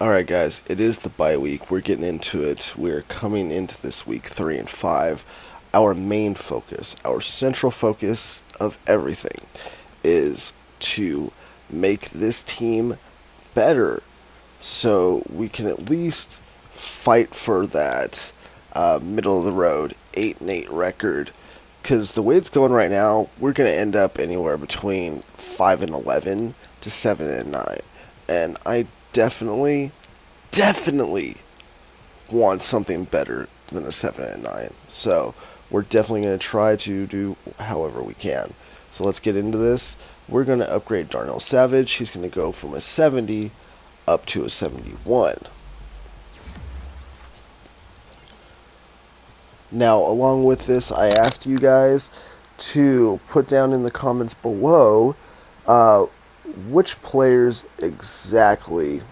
Alright, guys, it is the bye week. We're getting into it. We're coming into this week three and five. Our main focus, our central focus of everything, is to make this team better so we can at least fight for that uh, middle of the road 8 and 8 record. Because the way it's going right now, we're going to end up anywhere between 5 and 11 to 7 and 9. And I definitely, definitely want something better than a 7 and 9. So we're definitely going to try to do however we can. So let's get into this. We're going to upgrade Darnell Savage. He's going to go from a 70 up to a 71. Now, along with this, I asked you guys to put down in the comments below uh, which players exactly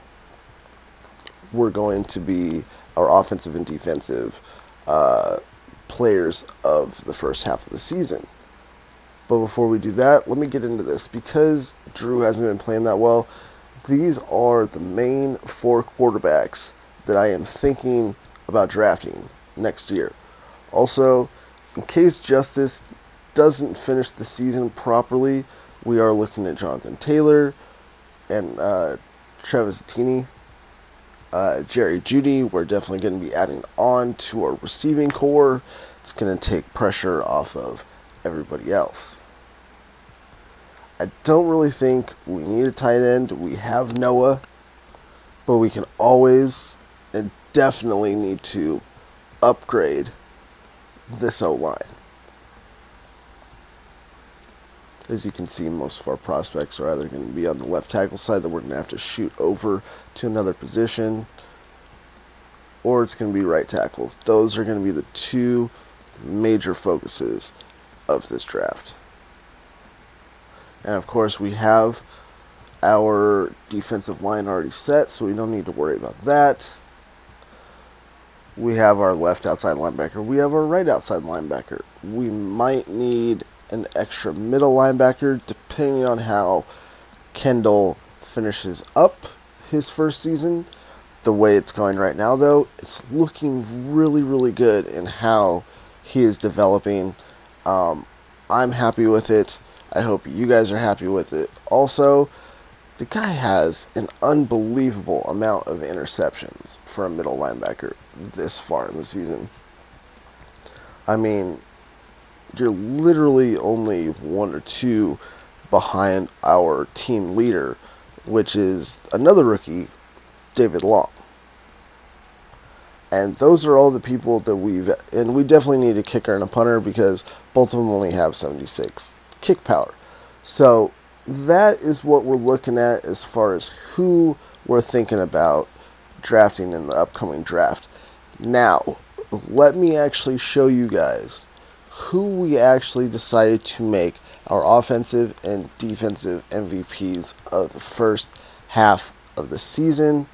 were going to be our offensive and defensive uh, players of the first half of the season. But before we do that, let me get into this. Because Drew hasn't been playing that well, these are the main four quarterbacks that I am thinking about drafting next year. Also, in case Justice doesn't finish the season properly, we are looking at Jonathan Taylor and uh, Travis Etienne. Uh, Jerry Jeudy, we're definitely going to be adding on to our receiving corps. It's going to take pressure off of everybody else. I don't really think we need a tight end. We have Noah, but we can always and definitely need to upgrade this O line. As you can see, most of our prospects are either going to be on the left tackle side that we're going to have to shoot over to another position, or it's going to be right tackle. Those are going to be the two major focuses of this draft. And of course, we have our defensive line already set, so we don't need to worry about that. We have our left outside linebacker. We have our right outside linebacker. We might need an extra middle linebacker depending on how Kendall finishes up his first season. The way it's going right now, though, it's looking really, really good in how he is developing. Um, I'm happy with it. I hope you guys are happy with it. Also, the guy has an unbelievable amount of interceptions for a middle linebacker this far in the season. I mean, you're literally only one or two behind our team leader, which is another rookie, David Long. And those are all the people that we've, and we definitely need a kicker and a punter because both of them only have 76 kick power. So that is what we're looking at as far as who we're thinking about drafting in the upcoming draft. Now, let me actually show you guys who we actually decided to make our offensive and defensive MVPs of the first half of the season.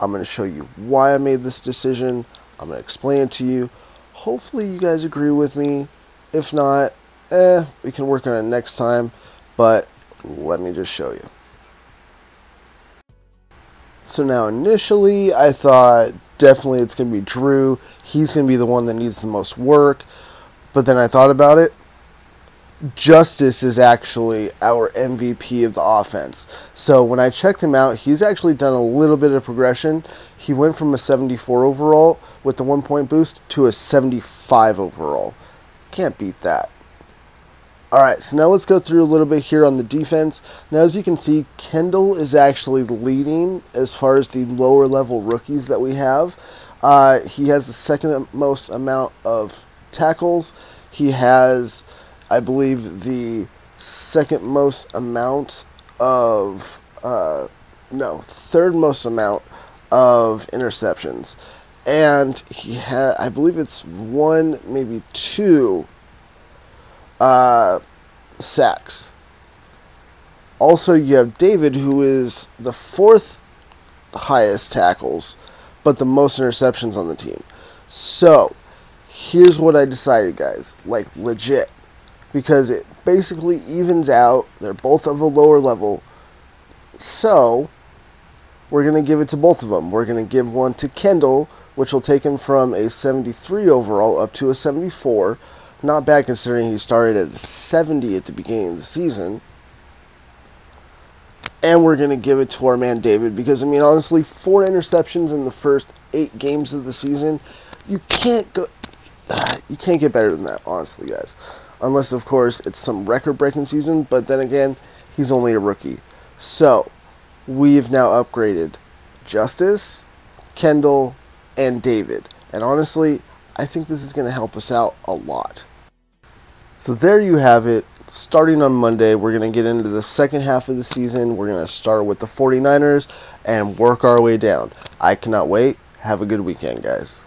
I'm going to show you why I made this decision. I'm going to explain it to you. Hopefully, you guys agree with me. If not, eh, we can work on it next time. But let me just show you. So now initially I thought definitely it's going to be Drew. He's going to be the one that needs the most work. But then I thought about it. Justice is actually our MVP of the offense. So when I checked him out, he's actually done a little bit of progression. He went from a 74 overall with the one point boost to a 75 overall. Can't beat that. All right, so now let's go through a little bit here on the defense. Now, as you can see, Kendall is actually leading as far as the lower level rookies that we have. Uh, he has the second most amount of tackles. He has, I believe, the second most amount of, uh, no, third most amount of interceptions. And he had, I believe it's one, maybe two uh, sacks. Also, you have David, who is the fourth highest tackles, but the most interceptions on the team. So, here's what I decided, guys. Like, legit. Because it basically evens out. They're both of a lower level. So, we're going to give it to both of them. We're going to give one to Kendall, which will take him from a 73 overall up to a 74. Not bad considering he started at 70 at the beginning of the season. And we're going to give it to our man David because, I mean, honestly, four interceptions in the first eight games of the season, you can't go. You can't get better than that, honestly, guys. Unless, of course, it's some record breaking season, but then again, he's only a rookie. So, we've now upgraded Justice, Kendall, and David. And honestly, I think this is going to help us out a lot. So there you have it. Starting on Monday, we're going to get into the second half of the season. We're going to start with the 49ers and work our way down. I cannot wait. Have a good weekend, guys.